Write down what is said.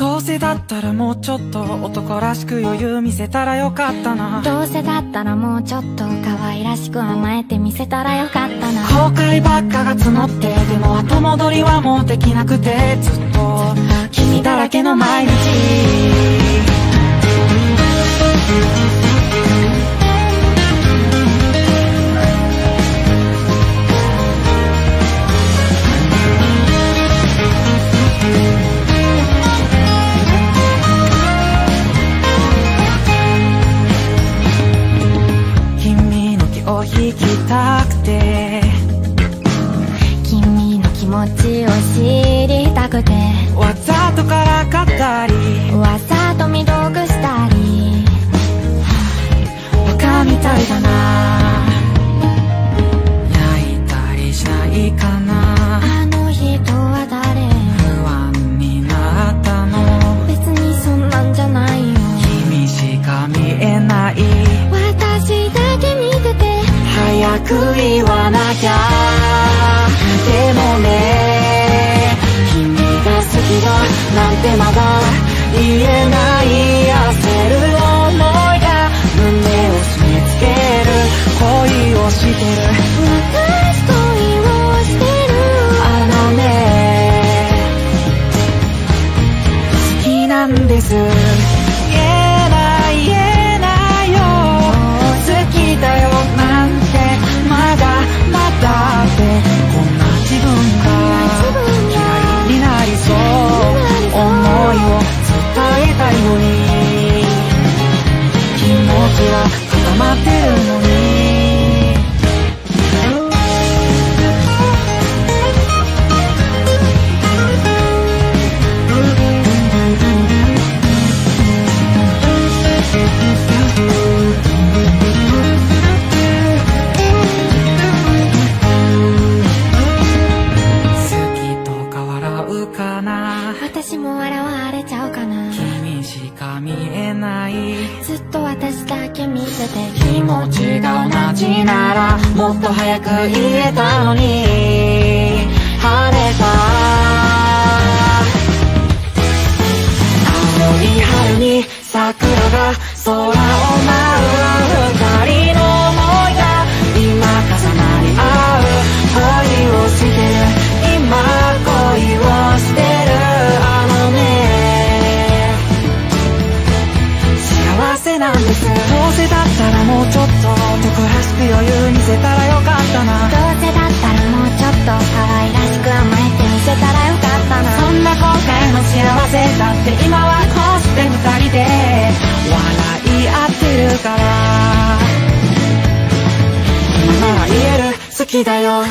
どうせだったらもうちょっと男らしく余裕見せたらよかったな。どうせだったらもうちょっと可愛らしく甘えてみせたらよかったな。後悔ばっかが募ってでも後戻りはもうできなくてずっと。君だらけの毎日行きたくて早く言わなきゃ。でもね君が好きだなんてまだ言えない焦る想いが胸を締め付ける恋をしてる。私恋をしてる。あのね好きなんですは固まってるのにない。ずっと私だけ見てて気持ちが同じならもっと早く言えたのに。晴れた。青い春に桜が空どうせだったらもうちょっと男らしく余裕見せたらよかったな。どうせだったらもうちょっと可愛らしく甘えてみせたらよかったな。そんな今回の幸せだって今はこうして二人で。笑い合ってるから。今なら言える。好きだよ。